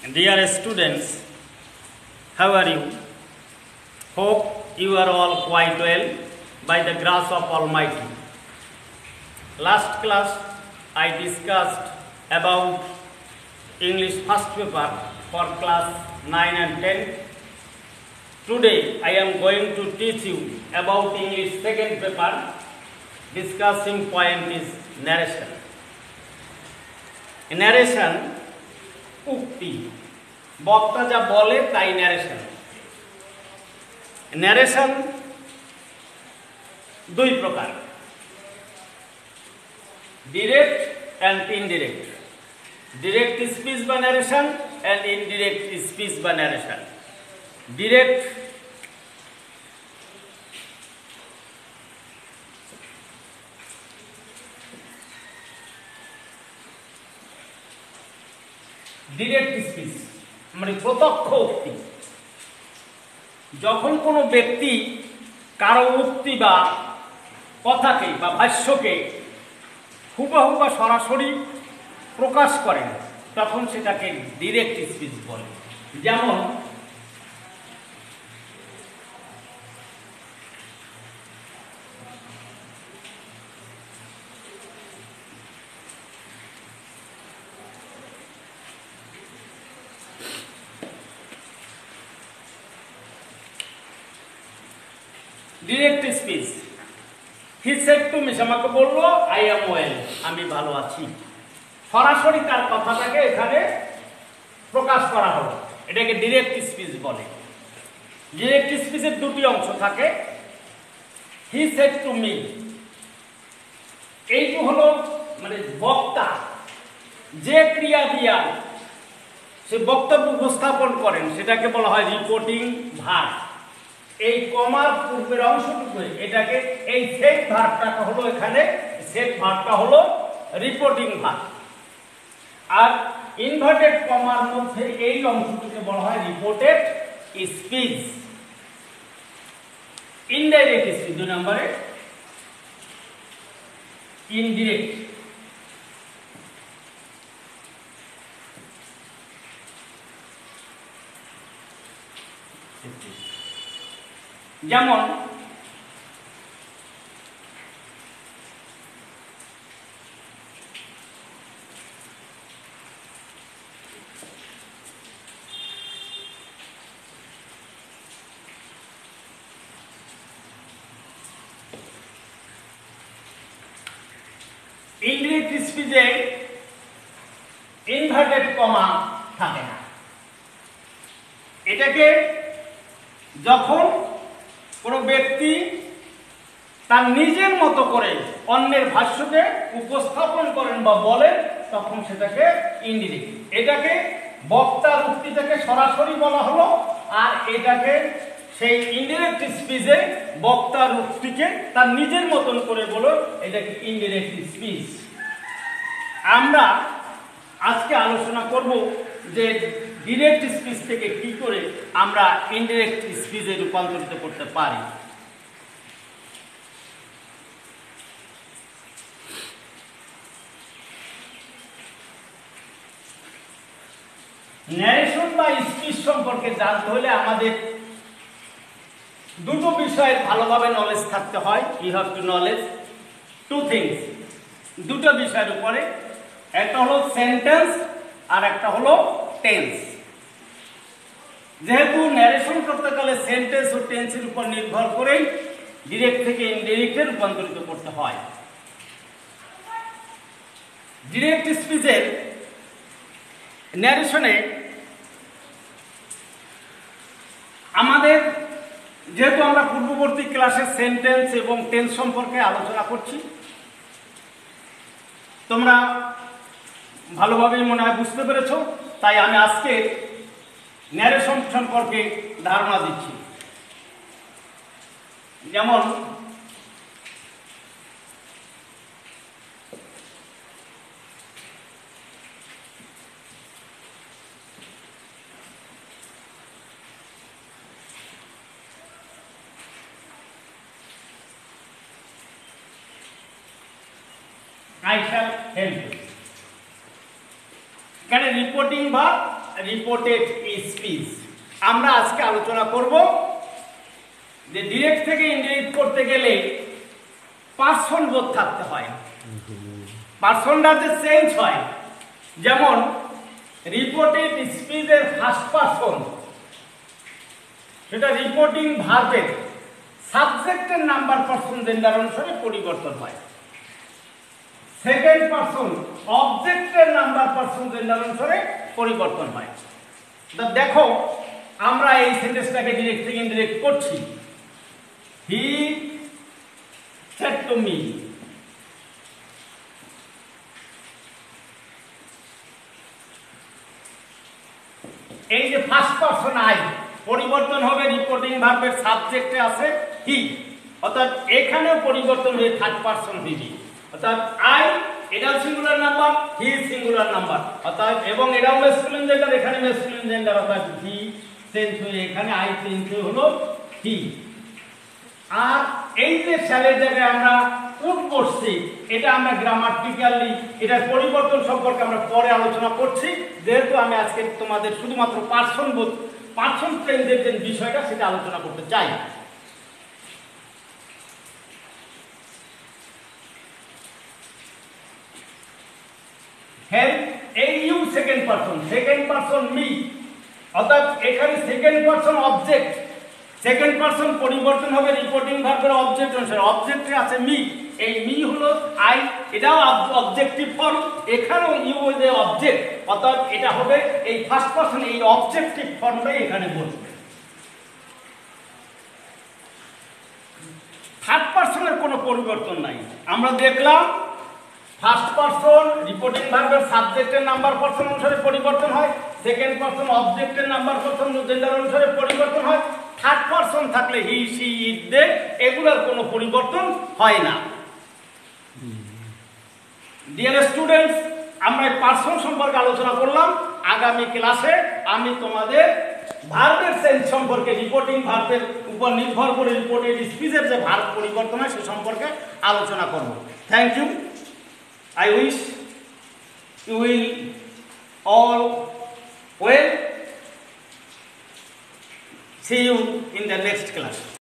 Dear students, how are you? Hope you are all quite well by the grace of Almighty. Last class I discussed about English first paper for class 9 and 10. Today I am going to teach you about English second paper. Discussing point is narration. Narration উক্তি। বক্তা যা বলে তাই narration narration দুই প্রকার। Direct and indirect direct speech বা narration and indirect speech বা narration direct direct speech মানে প্রত্যক্ষ উক্তি। যখন কোনো ব্যক্তি কারও উক্তি বা কথাকে বা ভাষ্যকে হুবাহু বা সরাসরি প্রকাশ করেন, তখন সেটাকে ডিরেক্ট স্পিচ বলে। যেমন direct speech he said to miss আমাকে বলল আই এম ওয়েল আমি ভালো আছি। সরাসরি তার কথাটাকে এখানে প্রকাশ করা হলো। এটাকে ডিরেক্ট স্পিচ বলে। ডিরেক্ট স্পিচের দুটি অংশ থাকে। হি সেট টু মি এইটু হলো মানে বক্তা, যে ক্রিয়া দিয়া সে বক্তব্য উপস্থাপন করেন, সেটাকে বলা হয় রিপোর্টিং ভার। এই কমার পূর্বের অংশটুকু এটাকে এই সেট ভারটা হলো এখানে। সেট ভারটা হলো রিপোর্টিং ভার আর ইনভার্টেড কমার মধ্যে এই অংশটুকে বলা হয় রিপোর্টেড স্পিচ ইনডাইরেক্ট স্পিচ দুই নম্বরে। ইনডিরেক্ট যেমন ইংলিশ স্পিচে ইনভার্টেড কমা থাকে না। এটাকে যখন কোনো ব্যক্তি তার নিজের মতো করে অন্যের ভাষ্যকে উপস্থাপন করেন বা বলেন, তখন সেটাকে ইনডিরেক্ট। এটাকে বক্তার উক্তিটাকে সরাসরি বলা হলো, আর এটাকে সেই ইনডিরেক্ট স্পিচে বক্তার উক্তিকে তার নিজের মতন করে বলো এটাকে ইনডিরেক্ট স্পিচ। আমরা আজকে আলোচনা করব যে ডিরেক্ট স্পিচ থেকে কি করে আমরা ইনডিরেক্ট স্পিচে রূপান্তরিত করতে পারি? ন্যারেশন বা স্পিচ সম্পর্কে জানতে হলে আমাদের দুটো বিষয়ের ভালোভাবে নলেজ থাকতে হয়। You have to knowledge two things দুটো বিষয়ের উপরে, একটা হলো সেন্টেন্স আর একটা হলো টেন্স যেহেতু ন্যারেশন করতেকালে সেন্টেন্স ও টেন্সের উপর নির্ভর করে ডিরেক্ট থেকে ইনডিরেক্টে রূপান্তরিত করতে হয়। ডিরেক্ট স্পিচের ন্যারেশনে আমাদের যেহেতু আমরা পূর্ববর্তী ক্লাসে সেন্টেন্স এবং টেন্স সম্পর্কে আলোচনা করছি, তোমরা ভালোভাবেই মনে হয় বুঝতে পেরেছ, তাই আমি আজকে ন্যারেশন সম্পর্কে ধারণা দিচ্ছি যেমন I shall help. এখানে রিপোর্টিং ভার্ব রিপোর্টেড স্পিচ আমরা আজকে আলোচনা করব যে ডিরেক্ট থেকে ইনডিরেক্ট করতে গেলে পার্সন বোধ থাকতে হয়। পার্সনটা যে চেঞ্জ হয়, যেমন রিপোর্টেড স্পিচের ফার্স্ট পার্সন সেটা রিপোর্টিং ভার্বের সাবজেক্টের নাম্বার পার্সন জেন্ডার অনুসারে পরিবর্তন হয়। সেকেন্ড পার্সন অবজেক্টের নাম্বার পার্সন জেন্ডার অনুসারে পরিবর্তন হয়। দেখো, আমরা এই সেন্টেন্সটাকে ডিরেক্ট থেকে ইনডিরেক্ট করছি। হি সেড টু মি এই যে ফার্স্ট পার্সন আই পরিবর্তন হবে রিপোর্টিং ভার্বের সাবজেক্টে আছে হি অর্থাৎ এখানেও পরিবর্তন হয়ে থার্ড পার্সন হইবে অর্থাৎ আই এটাও singular number he singular number অর্থাৎ এবং এটাও মেসকুলিন জেন্ডার এখানে মেসকুলিন জেন্ডার অর্থাৎ হি চেঞ্জ হয়ে এখানে আই চেঞ্জ হয়ে হলো হি আর এই যে শ্যালের জায়গায় আমরা উড করছি, এটা আমরা গ্রামাটিক্যালি এটার পরিবর্তন সম্পর্কে আমরা পরে আলোচনা করছি। যেহেতু আমি আজকে তোমাদের শুধুমাত্র পার্সন বোধ পার্সন চেঞ্জের যে বিষয়টা, সেটা আলোচনা করতে চাই। হেল্প এই you second person second person me অর্থাৎ এখানে second person object second person পরিবর্তন হবে রিপোর্টিং ভার্বের অবজেক্ট অনুসারে। অবজেক্টে আছে মি এই মি হলো আই এটাও অবজেক্টিভ ফর্ম এখানেও ইউ ইজ এ অবজেক্ট অর্থাৎ এটা হবে এই ফার্স্ট পার্সন এই অবজেক্টিভ ফর্মটাই এখানে বসবে। থার্ড পার্সনের কোনো পরিবর্তন নাই। আমরা দেখলাম ফার্স্ট পার্সন রিপোর্টিং ভার্বের সাবজেক্টের নাম্বার পার্সন অনুসারে পরিবর্তন হয়। সেকেন্ড পার্সন অবজেক্টের নাম্বার পার্সন জেন্ডার অনুসারে পরিবর্তন হয়। থার্ড পার্সন থাকলে হি সি ইট দে এগুলোর কোনো পরিবর্তন হয় না। ডিয়ার স্টুডেন্টস আমরা পার্সন সম্পর্কে আলোচনা করলাম। আগামী ক্লাসে আমি তোমাদের ভার্বের সেন্স সম্পর্কে রিপোর্টিং ভার্বের উপর নির্ভর করে রিপোর্টের স্পিচের যে ভার্ব পরিবর্তন হয়, সে সম্পর্কে আলোচনা করব। Thank you I wish you will all well. See you in the next class.